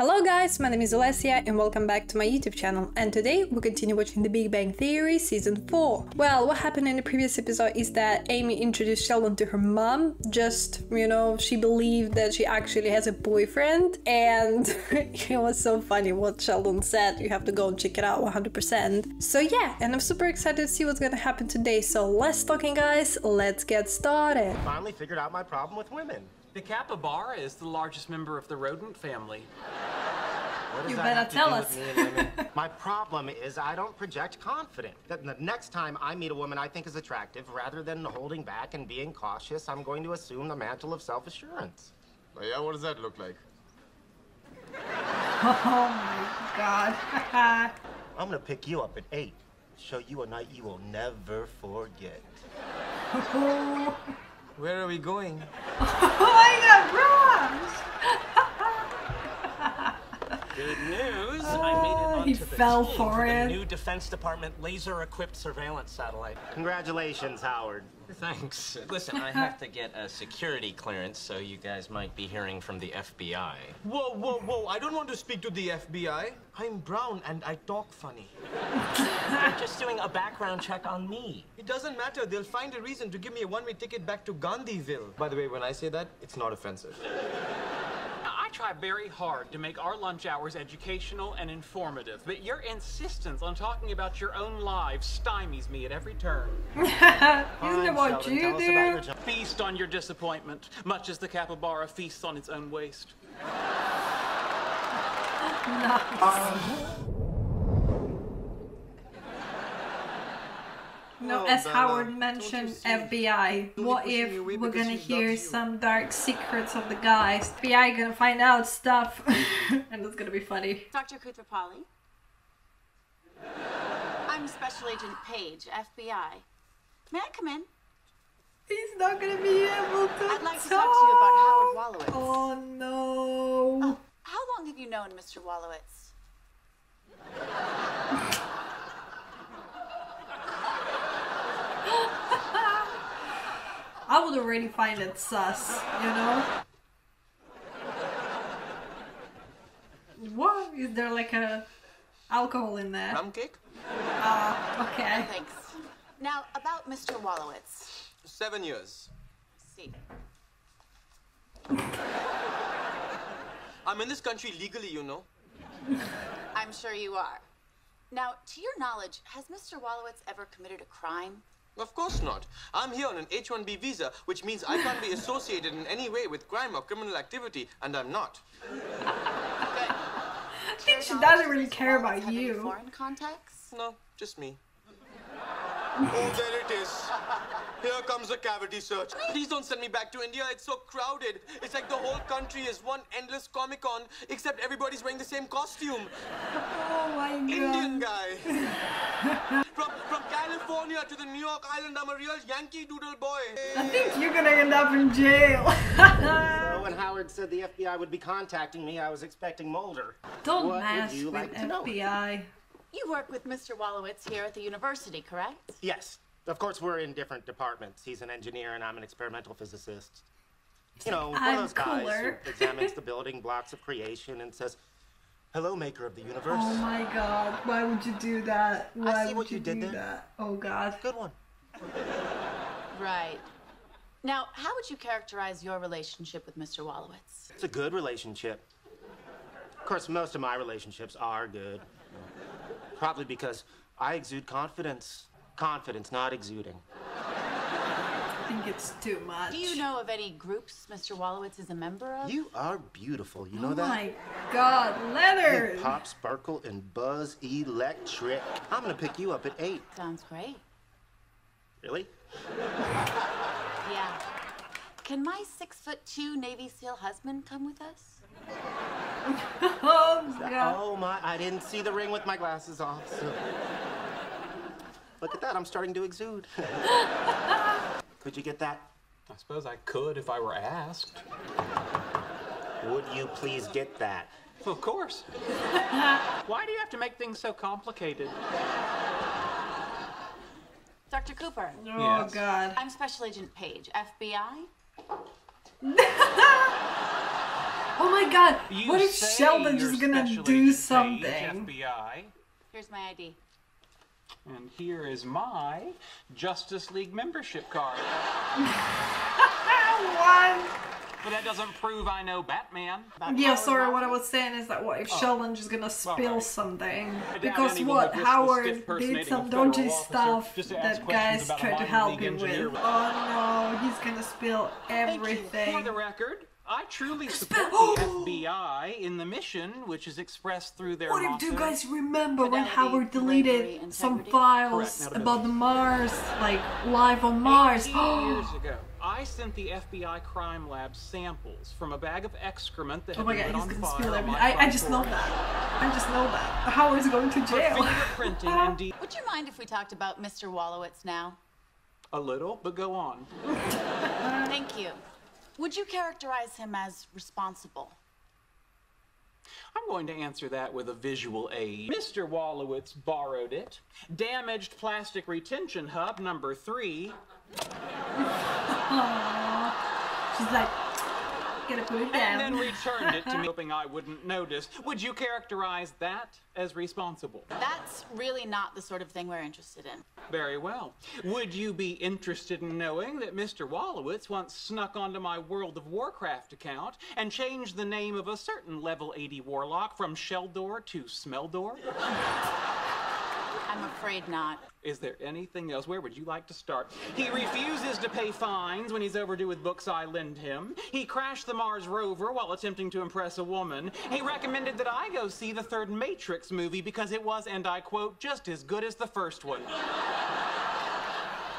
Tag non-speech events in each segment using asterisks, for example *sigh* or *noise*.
Hello guys, my name is Olesya and welcome back to my YouTube channel and today we continue watching The Big Bang Theory season 4. Well, what happened in the previous episode is that Amy introduced Sheldon to her mom, just, you know, she believed that she actually has a boyfriend and *laughs* it was so funny what Sheldon said, you have to go and check it out 100%. So yeah, and I'm super excited to see what's gonna happen today, so less talking guys, let's get started. Finally figured out my problem with women. The capybara is the largest member of the rodent family. What does You that better have to tell do us. with me and women? my problem is I don't project confidence. That the next time I meet a woman I think is attractive, rather than holding back and being cautious, I'm going to assume the mantle of self-assurance. Oh, yeah, what does that look like? *laughs* Oh my god. *laughs* I'm gonna pick you up at eight. Show you a night you will never forget. *laughs* Where are we going? *laughs* my god! Good news, I made it Oh, onto he the fell team for the it. new Defense Department laser-equipped surveillance satellite. Congratulations, Howard. Thanks. Listen, I have to get a security clearance, so you guys might be hearing from the FBI. Whoa, whoa, whoa. I don't want to speak to the FBI. I'm brown and I talk funny. I'm *laughs* just doing a background check on me. It doesn't matter. They'll find a reason to give me a one way ticket back to Gandhiville. By the way, when I say that, it's not offensive. Now, I try very hard to make our lunch hours educational and informative, but your insistence on talking about your own lives stymies me at every turn. *laughs* Isn't Fine, it what Sheldon, you tell us about your do? job. Feast on your disappointment, much as the capybara feasts on its own waste. *laughs* No, uh, as Howard mentioned. FBI. What if we're gonna hear some dark secrets of the guys? FBI gonna find out stuff, *laughs* and it's gonna be funny. Dr. Koothrappali. I'm Special Agent Page, FBI. May I come in? He's not gonna be able to. I'd like to talk to you about Howard Wolowitz. Oh no! Oh, how long have you known Mr. Wolowitz? *laughs* I would already find it sus, you know. What is there like a alcohol in there? Rum cake? Ah, okay. Thanks. Now, about Mr. Wolowitz. Seven years. See. I'm in this country legally, you know. I'm sure you are. Now, to your knowledge, has Mr. Wolowitz ever committed a crime? Of course not. I'm here on an H 1B visa, which means I can't be associated in any way with crime or criminal activity, and I'm not. I think she doesn't really care about you. Foreign contacts? No, just me. Oh, there it is. Here comes the cavity search. Please don't send me back to India. It's so crowded. It's like the whole country is one endless Comic Con, except everybody's wearing the same costume. Oh my god. Indian guy. from, from California to the New York Island, I'm a real Yankee Doodle boy. I think you're gonna end up in jail. So when Howard said the FBI would be contacting me, I was expecting Mulder. Don't What would mess you with like to know? FBI. You work with Mr. Wolowitz here at the university, correct? Yes. Of course, we're in different departments. He's an engineer and I'm an experimental physicist. You know, one I'm of those guys cooler. who *laughs* examines the building blocks of creation and says, Hello, maker of the universe. Oh my god, why would you do that? Why see would what you, you did do there. that? Oh god. Good one. Right. Now, how would you characterize your relationship with Mr. Wolowitz? It's a good relationship. Of course, most of my relationships are good. Probably because I exude confidence. Confidence, not exuding. I think it's too much. Do you know of any groups Mr. Wolowitz is a member of? You are beautiful, you know Oh that? my god, Leonard! Pop, sparkle, and buzz electric. I'm gonna pick you up at eight. Sounds great. Really? Yeah. Can my six foot two Navy SEAL husband come with us? Oh god. Oh my, I didn't see the ring with my glasses off. So. Look at that, I'm starting to exude. *laughs* Could you get that? I suppose I could if I were asked. Would you please get that? Of course. Why do you have to make things so complicated? Dr. Cooper, Oh Yes. god. I'm Special Agent Page, FBI. *laughs* Oh my god! You what if Sheldon you're just gonna do something? FBI. Here's my ID. And here is my Justice League membership card. *laughs* What? But that doesn't prove I know Batman. Yeah, sorry, what I was saying is that what if oh. Sheldon just gonna spill Alright. something? Because what would risk the stiff Howard did some of dodgy stuff just to ask that guys about tried to help him with. engineer. Oh no, he's gonna spill everything. For everything. the record, I truly support the oh! FBI in the mission, which is expressed through their What if motto. you guys remember when Fidelity, Howard bravery, deleted some files Correct, about the Mars, like live on Mars? 18 years *gasps* ago, I sent the FBI crime lab samples from a bag of excrement that Oh had my been god, lit he's on gonna fire spill on everything. I, I just know that. I just know that. *laughs* Howard's going to For jail. fingerprinting *laughs* and Would you mind if we talked about Mr. Wolowitz now? a little, but go on. Thank you. Would you characterize him as responsible? I'm going to answer that with a visual aid. Mr. Wolowitz borrowed it, damaged plastic retention hub number three, She's like, gotta put it and then returned it to *laughs* me, hoping I wouldn't notice. Would you characterize that as responsible? That's really not the sort of thing we're interested in. Very well. Would you be interested in knowing that Mr. Wolowitz once snuck onto my World of Warcraft account and changed the name of a certain level 80 warlock from Sheldor to Smeldor? *laughs* I'm afraid not. Is there anything else? Where would you like to start? He refuses to pay fines when he's overdue with books I lend him. He crashed the Mars rover while attempting to impress a woman. He recommended that I go see the third Matrix movie because it was, and I quote, just as good as the first one.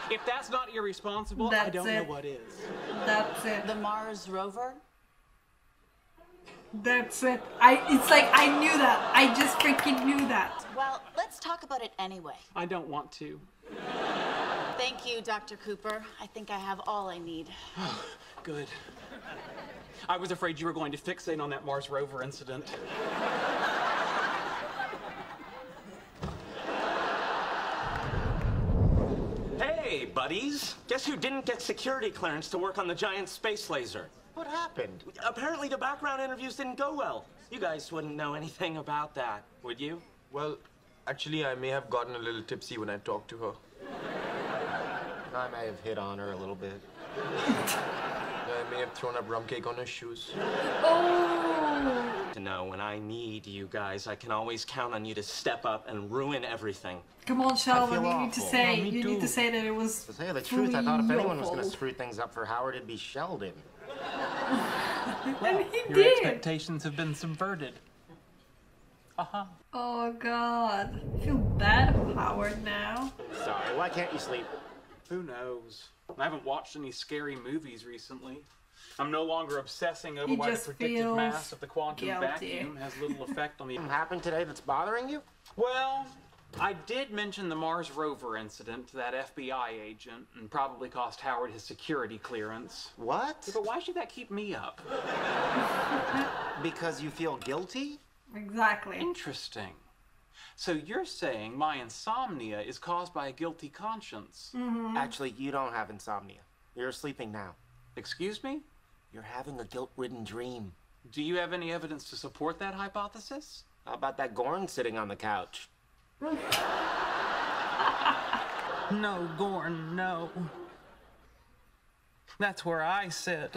If that's not irresponsible, I don't it. know what is. That's it. The Mars rover? That's it. I. It's like I knew that. I just freaking knew that. Well, let's talk about it anyway. I don't want to. Thank you, Dr. Cooper. I think I have all I need. Oh, *sighs* Good. I was afraid you were going to fixate on that Mars rover incident. Hey, buddies. Guess who didn't get security clearance to work on the giant space laser? What happened? Apparently, the background interviews didn't go well. You guys wouldn't know anything about that, would you? Well, actually, I may have gotten a little tipsy when I talked to her. I may have hit on her a little bit. I may have thrown up rum cake on her shoes. Oh. To know when I need you guys, I can always count on you to step up and ruin everything. Come on, Sheldon. feel You need to say. Yeah, me you need to say that it was. To tell you the truth, I thought if anyone your was going to screw things up for Howard, it'd be Sheldon. *laughs* And he Your did. expectations have been subverted. Uh-huh. Oh God. I feel bad for Howard now. Sorry, why can't you sleep? Who knows? I haven't watched any scary movies recently. I'm no longer obsessing over He why the just predicted mass of the quantum guilty. vacuum has little effect on the. *laughs* Something happened today that's bothering you? Well, I did mention the Mars rover incident to that FBI agent and probably cost Howard his security clearance. What? But why should that keep me up? *laughs* Because you feel guilty? Exactly. Interesting. So you're saying my insomnia is caused by a guilty conscience? Mm-hmm. Actually, you don't have insomnia. You're sleeping now. Excuse me? You're having a guilt-ridden dream. Do you have any evidence to support that hypothesis? How about that Gorn sitting on the couch? *laughs* No, Gorn, no. That's where I sit.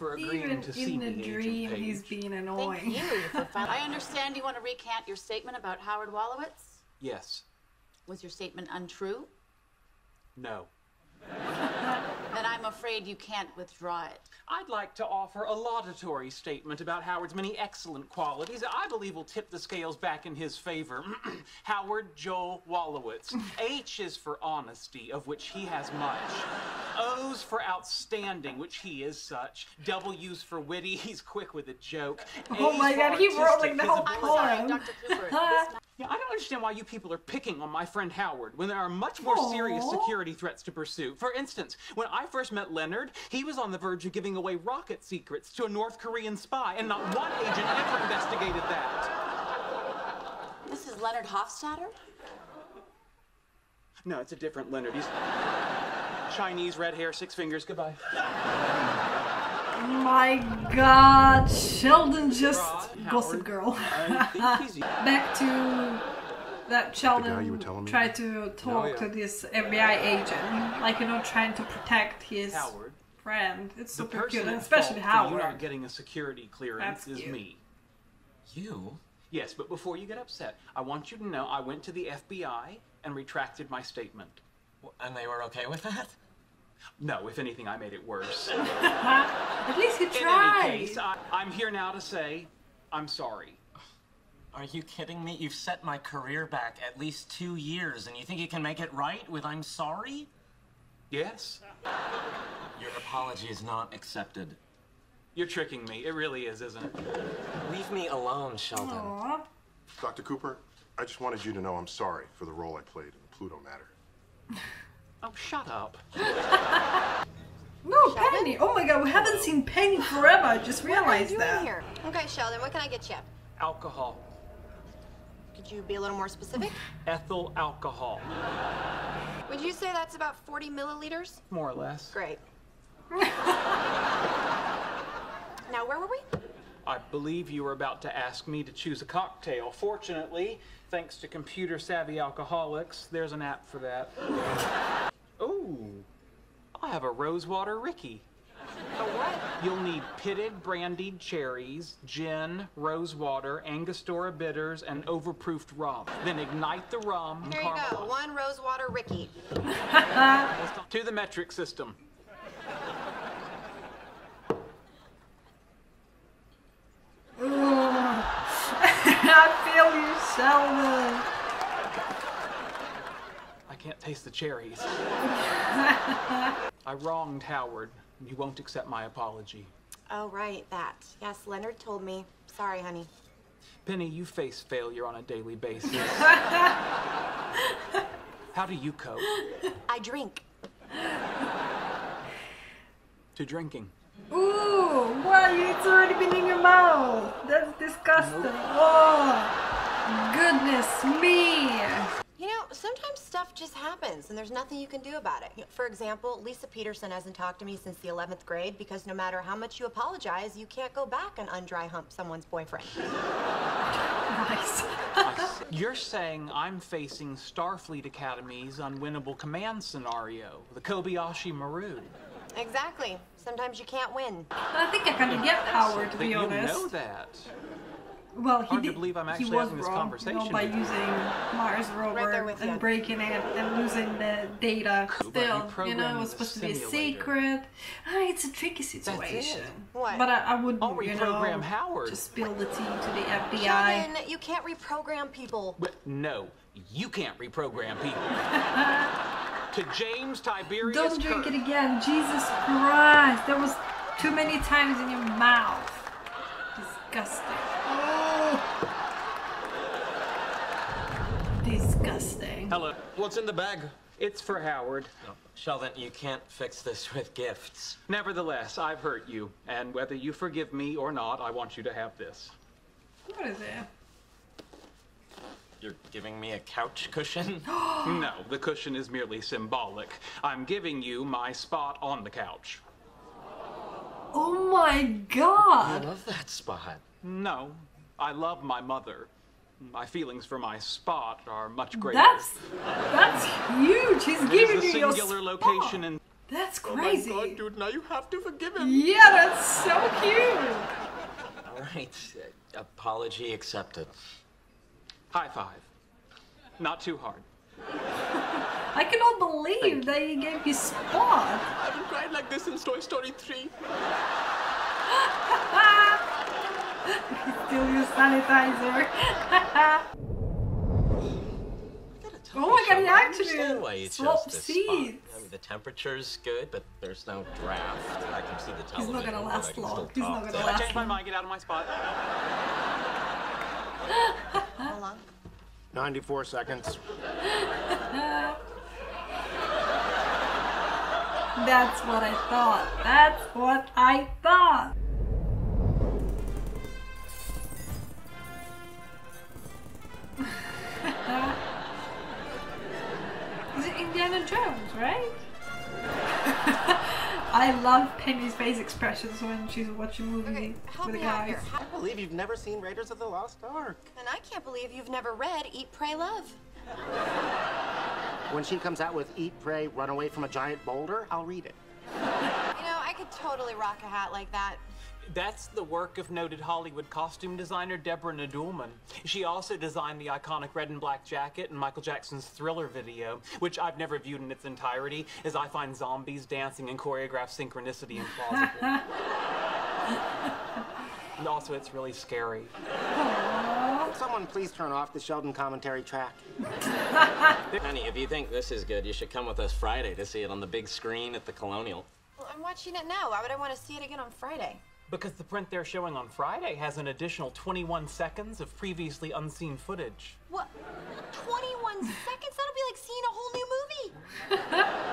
For agreeing Even to see in the me, Agent dream, he's Page. being Thank annoying. you for *laughs* I understand you want to recant your statement about Howard Wolowitz. Yes. Was your statement untrue? No. *laughs* Then I'm afraid you can't withdraw it. I'd like to offer a laudatory statement about Howard's many excellent qualities that I believe will tip the scales back in his favor. *clears throat* Howard Joel Wolowitz. H is for honesty, of which he has much. O's for outstanding, which he is such. W's for witty, he's quick with a joke. Oh A's my God, he wrote, like, artistic, the his whole I'm sorry, Poem. Dr. Cooper. *laughs* Yeah, I don't understand why you people are picking on my friend Howard when there are much more serious security threats to pursue. For instance, when I first met Leonard, he was on the verge of giving away rocket secrets to a North Korean spy, and not one agent ever investigated that. This is Leonard Hofstadter? No, it's a different Leonard. He's Chinese, red hair, six fingers. Goodbye. My god, Sheldon just gossip girl. I think he's *laughs* Back to that Sheldon guy you were me tried to talk oh, yeah. to this FBI agent, like you know, trying to protect his Howard. friend. It's The super person cute, especially fault You're not getting a security clearance That's is cute. me. You? Yes, but before you get upset, I want you to know I went to the FBI and retracted my statement. And they were okay with that? No, if anything, I made it worse. *laughs* At least he In tried. any case, I, I'm here now to say I'm sorry. Are you kidding me? You've set my career back at least two years, and you think you can make it right with I'm sorry? Yes? Your apology is not accepted. You're tricking me. It really is, isn't it? Leave me alone, Sheldon. Aw. Dr. Cooper, I just wanted you to know I'm sorry for the role I played in the Pluto matter. *laughs* Oh, shut up. No, Penny. Oh my god, we haven't seen Penny forever. I just What are you realized doing that. here? Okay, Sheldon, what can I get you? Alcohol. Could you be a little more specific? Ethyl alcohol. Would you say that's about 40 milliliters? More or less. Great. now, where were we? I believe you were about to ask me to choose a cocktail. Fortunately, thanks to computer savvy alcoholics, there's an app for that. *laughs* Ooh, I have a Rosewater Ricky. A what? You'll need pitted brandied cherries, gin, rosewater, Angostura bitters, and overproofed rum. Then ignite the rum. Here you go. caramelize- One Rosewater Ricky. *laughs* To the metric system. *laughs* I feel you, Sheldon. I can't taste the cherries. *laughs* I wronged Howard. You won't accept my apology. Oh, right, that. Yes, Leonard told me. Sorry, honey. Penny, you face failure on a daily basis. *laughs* How do you cope I drink. to drinking? Ooh, why it's already been in your mouth? That's disgusting. Oh, goodness me. You know, sometimes stuff just happens and there's nothing you can do about it. For example, Lisa Peterson hasn't talked to me since the 11th grade because no matter how much you apologize, you can't go back and undry hump someone's boyfriend. *laughs* Nice. I s- *laughs* You're saying I'm facing Starfleet Academy's unwinnable command scenario, the Kobayashi Maru. Exactly. Sometimes you can't win. I think I kind of get power, to That be you honest. know that. Well, he Hard to did. believe I'm he actually was having this wrong, you know, by using Mars rover there with and you. breaking it and losing the data. Cool, but you Still, you know, it was supposed to be a secret. Ah, it's a tricky situation. What? But I, I would, I'll you know, Howard. just spill the tea to the FBI. Sheldon, you can't reprogram people. But no, you can't reprogram people. *laughs* to James Tiberius Don't drink Kirk. it again. Jesus Christ. That was too many times in your mouth. Disgusting. Oh. Disgusting. Hello. What's in the bag? It's for Howard. No, Sheldon, you can't fix this with gifts. Nevertheless, I've hurt you, and whether you forgive me or not, I want you to have this. What is it? You're giving me a couch cushion? *gasps* no, the cushion is merely symbolic. I'm giving you my spot on the couch. Oh my god! I love that spot. No, I love my mother. My feelings for my spot are much greater. That's that's huge. He's There's giving you your singular spot. location in That's Oh my crazy. god, dude, now you have to forgive him. yeah, that's so cute. All right. uh, Apology accepted. high five. Not too hard. I cannot believe that he gave his spot. I haven't cried like this since Toy Story 3. *laughs* Still use sanitizer. Oh my god, he I actually understand why you swapped chose this seats. spot. I mean, the temperature's good, but there's no draft. I can see the He's television. not gonna last long. still He's not gonna to- I last changed my mind. Get out of my spot. How long? 94 seconds. That's what I thought. That's what I thought. Indiana Jones, right? *laughs* I love Penny's face expressions when she's watching movies Okay, with the me out guys. here. I believe you've never seen Raiders of the Lost Ark. and I can't believe you've never read Eat, Pray, Love. When she comes out with Eat, Pray, Run Away from a Giant Boulder, I'll read it. You know, I could totally rock a hat like that. That's the work of noted Hollywood costume designer Deborah Nadoolman. She also designed the iconic red and black jacket in Michael Jackson's Thriller video, which I've never viewed in its entirety, as I find zombies dancing and choreographed synchronicity implausible. and also, it's really scary. Someone please turn off the Sheldon commentary track? *laughs* Penny, if you think this is good, you should come with us Friday to see it on the big screen at the Colonial. Well, I'm watching it now. Why would I want to see it again on Friday? Because the print they're showing on Friday has an additional 21 seconds of previously unseen footage. What? 21 *laughs* seconds? That'll be like seeing a whole new movie. *laughs*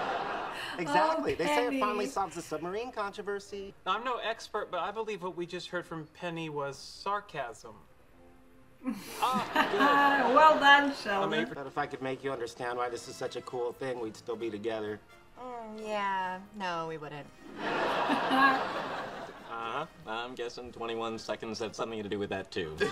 Exactly. they say it finally solves the submarine controversy. I'm no expert, but I believe what we just heard from Penny was sarcasm. *laughs* Ah, well done, Sheldon. But if I could make you understand why this is such a cool thing, we'd still be together. Mm, yeah, no, we wouldn't. I'm guessing 21 seconds had something to do with that, too. *laughs*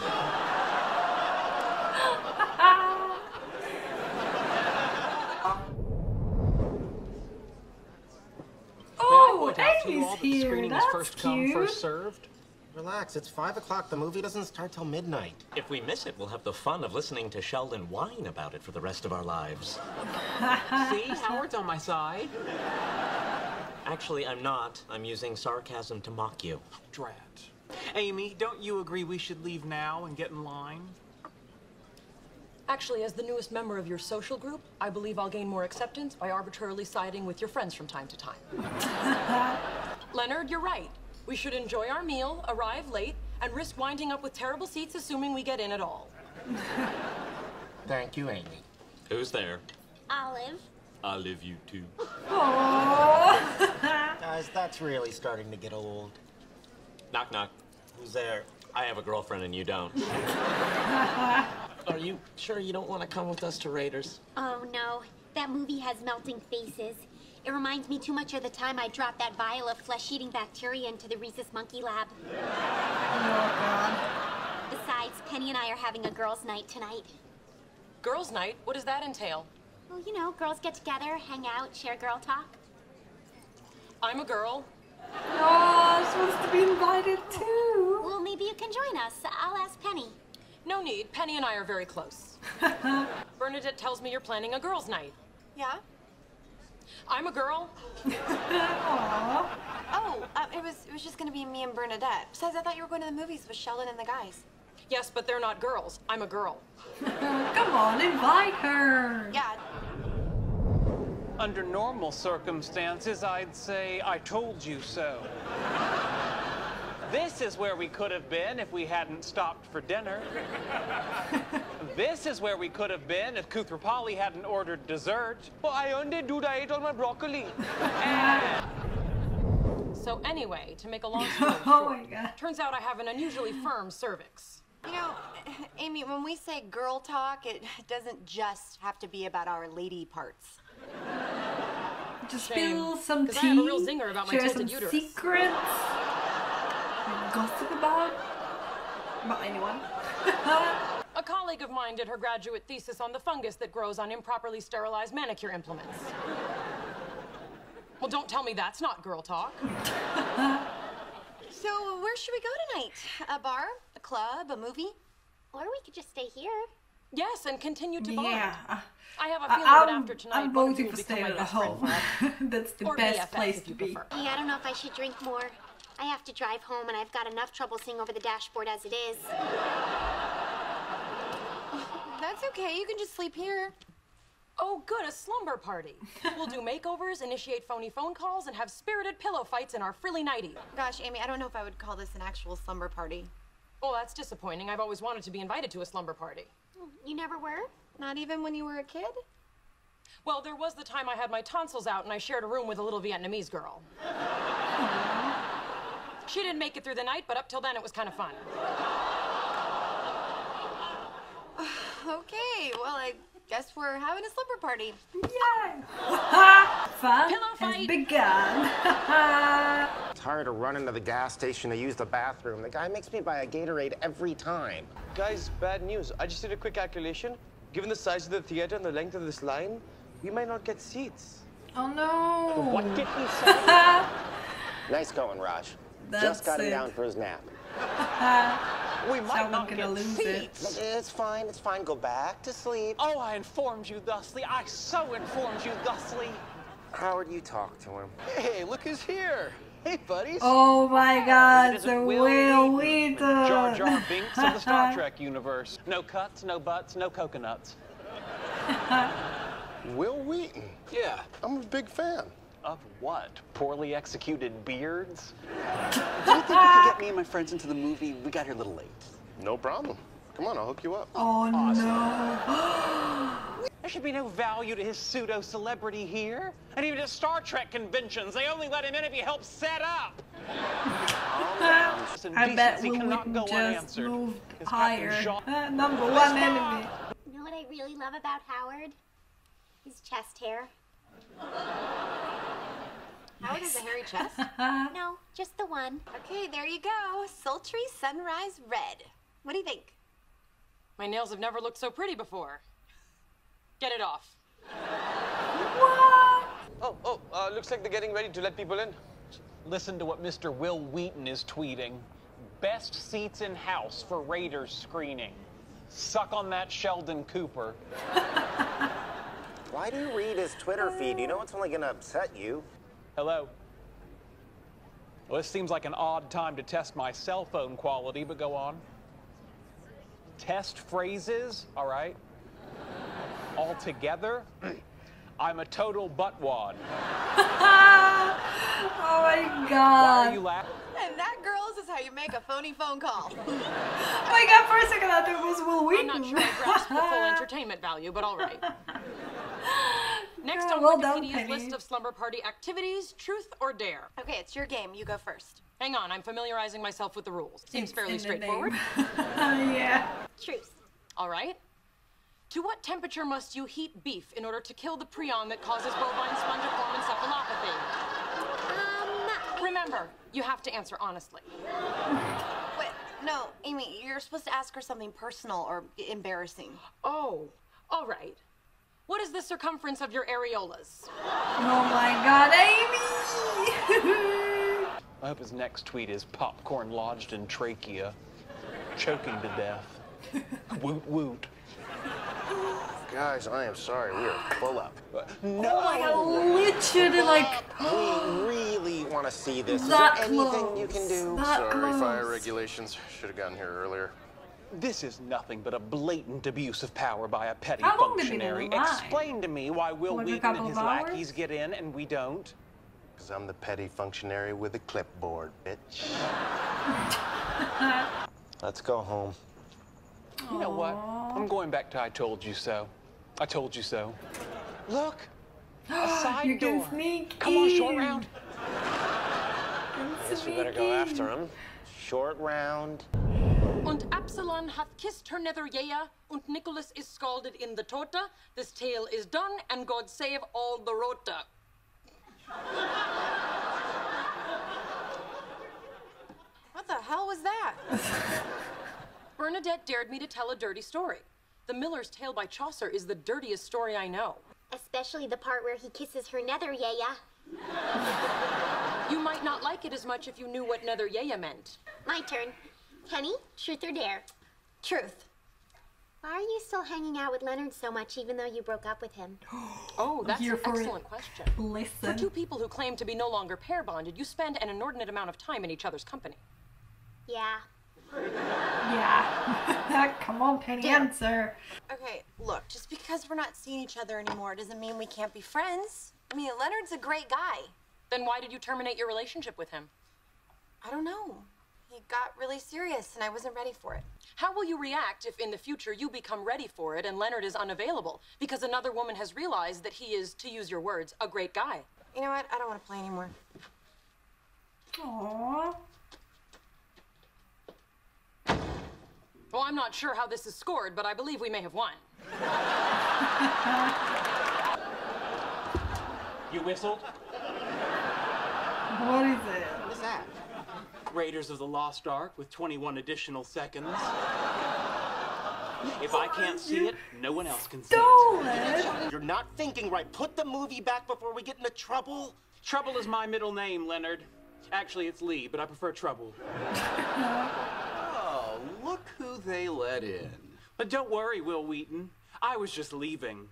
Oh, point out to you Amy's all the here. screening is That's first come, first served. Relax, it's 5 o'clock. The movie doesn't start till midnight. if we miss it, we'll have the fun of listening to Sheldon whine about it for the rest of our lives. *laughs* See, Howard's on my side. Actually, I'm not. I'm using sarcasm to mock you. Drat. Amy, don't you agree we should leave now and get in line? Actually, as the newest member of your social group, I believe I'll gain more acceptance by arbitrarily siding with your friends from time to time. *laughs* Leonard, you're right. We should enjoy our meal, arrive late, and risk winding up with terrible seats assuming we get in at all. *laughs* Thank you, Amy. Who's there? Olive. I live you too. Guys, that's really starting to get old. Knock, knock. Who's there? I have a girlfriend and you don't. *laughs* Are you sure you don't want to come with us to Raiders? Oh no, that movie has melting faces. It reminds me too much of the time I dropped that vial of flesh-eating bacteria into the rhesus monkey lab. *laughs* Oh, Besides, Penny and I are having a girls' night tonight. Girls' night? What does that entail? Well, you know, girls get together, hang out, share girl talk. I'm a girl. Oh, I'm supposed to be invited too. Well, maybe you can join us. I'll ask Penny. No need. Penny and I are very close. *laughs* Bernadette tells me you're planning a girls' night. Yeah? I'm a girl. Oh, uh, it was it was just gonna be me and Bernadette. Besides, I thought you were going to the movies with Sheldon and the guys. Yes, but they're not girls. I'm a girl. *laughs* Come on, invite her. Yeah. Under normal circumstances, I'd say, I told you so. This is where we could have been if we hadn't stopped for dinner. this is where we could have been if Koothrappali hadn't ordered dessert. Oh, I only it, dude. I ate all my broccoli. So anyway, to make a long *laughs* story Oh short, my God. turns out I have an unusually firm cervix. You know, Amy, when we say girl talk, it doesn't just have to be about our lady parts. *laughs* Just Shame, spill some tea. I have a real zinger about share tilted some uterus. secrets. Gossip about about anyone. *laughs* A colleague of mine did her graduate thesis on the fungus that grows on improperly sterilized manicure implements. Well, don't tell me that's not girl talk. *laughs* So, where should we go tonight? A bar? A club? A movie? Or we could just stay here. Yes, and continue to bond. yeah. I have a I- feeling that I'm, after tonight, I'm one voting for staying at home. *laughs* That's the Or best BFF, place to you be. prefer. Hey, I don't know if I should drink more. I have to drive home, and I've got enough trouble seeing over the dashboard as it is. *laughs* That's okay. You can just sleep here. Oh, good, a slumber party. We'll do *laughs* makeovers, initiate phony phone calls, and have spirited pillow fights in our frilly nightie. Gosh, Amy, I don't know if I would call this an actual slumber party. Oh, that's disappointing. I've always wanted to be invited to a slumber party. You never were? Not even when you were a kid? Well, there was the time I had my tonsils out and I shared a room with a little Vietnamese girl. she didn't make it through the night, but up till then it was kind of fun. Okay, well, I guess we're having a slumber party. Yay! *laughs* Fun Pillow has fight. begun. *laughs* Tired of running to the gas station to use the bathroom. The guy makes me buy a Gatorade every time. Guys, bad news. I just did a quick calculation. Given the size of the theater and the length of this line, we might not get seats. oh no. What did he *laughs* say? nice going, Raj. That's Just got him down for his nap. We might Sheldon not gonna get lose it. seats. It's fine, it's fine. Go back to sleep. Oh, I informed you thusly. I so informed you thusly. Howard, you talk to him. Hey, look who's here. Hey, buddies. Oh my god, It the isn't Wil Wheaton, Wheaton. Jar Jar *laughs* Binks of the Star Trek universe. No cuts, no butts, no coconuts. *laughs* Wil Wheaton. Yeah. I'm a big fan. Of what? Poorly executed beards? *laughs* Do you think you can get me and my friends into the movie? We got here a little late. No problem. Come on, I'll hook you up. Oh no. *gasps* There should be no value to his pseudo celebrity here. And even at Star Trek conventions, they only let him in if he helps set up. I bet we Will cannot go just unanswered. moved His Captain higher. Uh, number one enemy. You know what I really love about Howard? His chest hair. Howard has a hairy chest. *laughs* No, just the one. Okay, there you go. Sultry sunrise red. What do you think? My nails have never looked so pretty before. Get it off. what? Oh, oh, uh, looks like they're getting ready to let people in. Listen to what Mr. Wil Wheaton is tweeting. Best seats in house for Raiders screening. Suck on that Sheldon Cooper. *laughs* Why do you read his Twitter feed? You know it's only gonna upset you. Hello. Well, this seems like an odd time to test my cell phone quality, but go on. Test phrases, all right? All together, I'm a total buttwad. *laughs* Oh my Why god. are you laughing? And that, girls, is how you make a phony phone call. Oh my god, for a second I thought it was Wil Wheaton. I'm not sure I grasp the full *laughs* entertainment value, but all right. *laughs* Next Yeah, on well done, Wikipedia's Penny. list of slumber party activities, truth or dare. okay, it's your game. You go first. Hang on, I'm familiarizing myself with the rules. Seems It's fairly straightforward. *laughs* yeah. Truth. All right. To what temperature must you heat beef in order to kill the prion that causes bovine spongiform encephalopathy? Um, Remember, you have to answer honestly. Wait, no, Amy, you're supposed to ask her something personal or embarrassing. Oh, all right. What is the circumference of your areolas? Oh my god, Amy! *laughs* I hope his next tweet is popcorn lodged in trachea, choking to death. *laughs* woot woot. Guys, I am sorry. We are full up. oh my god, literally like We really want to see this. Is that there anything close. you can do? That Sorry, fire regulations. Should have gotten here earlier. This is nothing but a blatant abuse of power by a petty How long did they functionary. lie? Explain to me why Will Like Wheaton and his hours? lackeys get in and we don't. Because I'm the petty functionary with a clipboard, bitch. *laughs* Let's go home. You know what? I'm going back to I told you so. I told you so. Look! *gasps* A side You can door. sneak Come on, short round. I Guess we better go after him. Short round. Und Absalon hath kissed her nether yea, und Nicholas is scalded in the tota. This tale is done, and God save all the rota. What the hell was that? *laughs* Bernadette dared me to tell a dirty story. The Miller's Tale by Chaucer is the dirtiest story I know. especially the part where he kisses her nether yea. *laughs* You might not like it as much if you knew what nether yea meant. My turn. Penny, truth or dare? Truth. Why are you still hanging out with Leonard so much even though you broke up with him? *gasps* Oh, that's Here an for it. excellent question. For two people who claim to be no longer pair bonded, you spend an inordinate amount of time in each other's company. Yeah. Yeah. *laughs* Come on, Penny, Dare. answer. Okay, look, just because we're not seeing each other anymore doesn't mean we can't be friends. I mean, Leonard's a great guy. Then why did you terminate your relationship with him? I don't know. He got really serious and I wasn't ready for it. How will you react if in the future you become ready for it and Leonard is unavailable because another woman has realized that he is, to use your words, a great guy? You know what? I don't want to play anymore. Aww. Well, I'm not sure how this is scored, but I believe we may have won. You whistled? What is it? What's that? Raiders of the Lost Ark with 21 additional seconds. If I can't see it, no one else can see it. You're not thinking right. Put the movie back before we get into trouble. Trouble is my middle name, Leonard. Actually, it's Lee, but I prefer Trouble. Oh, look who they let in. But don't worry, Wil Wheaton. I was just leaving.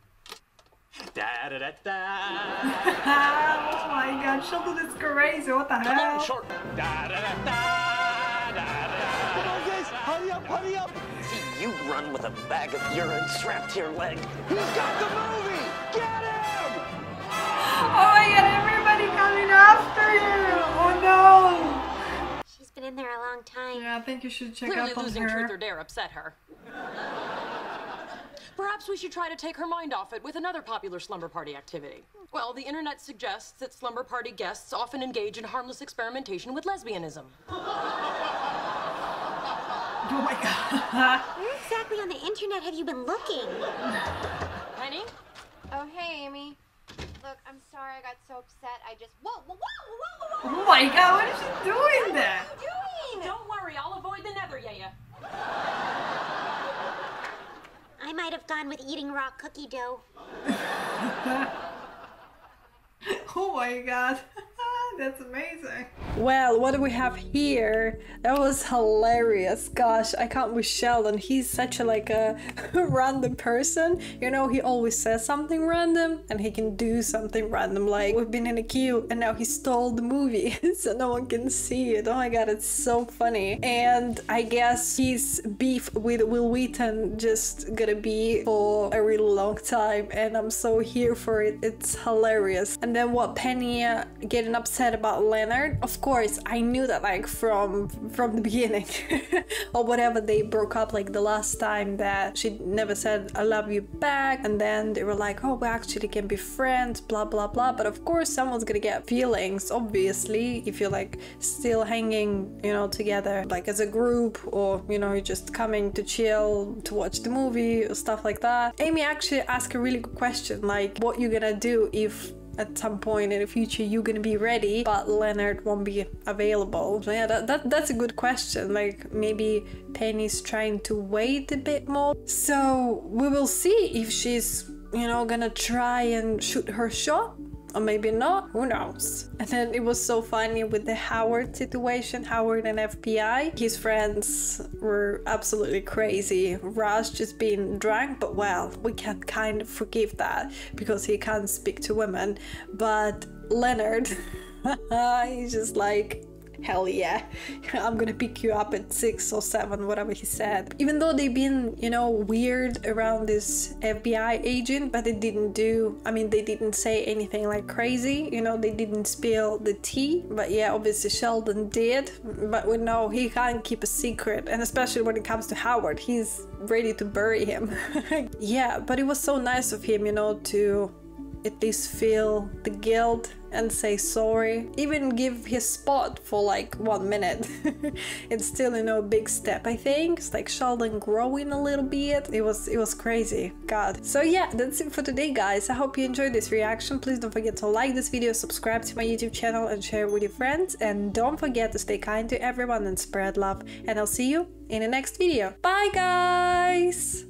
Da da da da. oh my god, Sheldon is crazy. What the Come hell? on, short. Da da da da da Come da. on, guys, hurry up, hurry up. See, you run with a bag of urine strapped to your leg. He's got the movie. Get him! Oh my god, everybody coming after you! Oh no! She's been in there a long time. Yeah, I think you should check Clearly up on losing truth or her. dare upset her. Perhaps we should try to take her mind off it with another popular slumber party activity. Well, the internet suggests that slumber party guests often engage in harmless experimentation with lesbianism. Oh my god. Where exactly on the internet have you been looking? Penny? Oh, hey, Amy. Look, I'm sorry I got so upset. I just. Whoa, whoa, whoa, whoa, whoa, Oh my god, what is she doing there? What are you doing? Don't worry, I'll avoid the nether, yeah, yeah, I might have gone with eating raw cookie dough. *laughs* Oh my god. *laughs* That's amazing. Well, what do we have here? That was hilarious. Gosh, I can't with Sheldon. He's such a like a *laughs* random person. You know, he always says something random and he can do something random. Like we've been in a queue and now he stole the movie *laughs* so no one can see it. Oh my god, it's so funny. And I guess his beef with Wil Wheaton just gonna be for a really long time and I'm so here for it. It's hilarious. And then what Penny getting upset about Leonard? Of course, I knew that like from from the beginning *laughs* or whatever they broke up like the last time that she never said I love you back and then they were like oh we actually can be friends blah blah blah but of course someone's gonna get feelings obviously if you're like still hanging you know together like as a group or you know you're just coming to chill to watch the movie or stuff like that Amy actually asked a really good question like what you're gonna do if at some point in the future you're gonna be ready but leonard won't be available. So yeah that, that that's a good question. Like maybe penny's trying to wait a bit more. So we will see if she's you know gonna try and shoot her shot or maybe not who knows? And then it was so funny with the howard situation howard and fbi his friends were absolutely crazy. Raj just being drunk but well we can kind of forgive that because he can't speak to women. But leonard *laughs* he's just like hell yeah. *laughs* I'm gonna pick you up at six or seven whatever he said. Even though they've been you know weird around this fbi agent but they didn't do i mean they didn't say anything like crazy you know they didn't spill the tea but yeah obviously sheldon did. But we know he can't keep a secret and especially when it comes to howard he's ready to bury him. *laughs* Yeah but it was so nice of him you know to at least feel the guilt and say sorry even give his spot for like one minute. *laughs* It's still you know a big step i think. It's like sheldon growing a little bit. It was it was crazy. God. So yeah that's it for today guys. I hope you enjoyed this reaction. Please don't forget to like this video subscribe to my youtube channel and share with your friends. And don't forget to stay kind to everyone and spread love. And i'll see you in the next video. Bye guys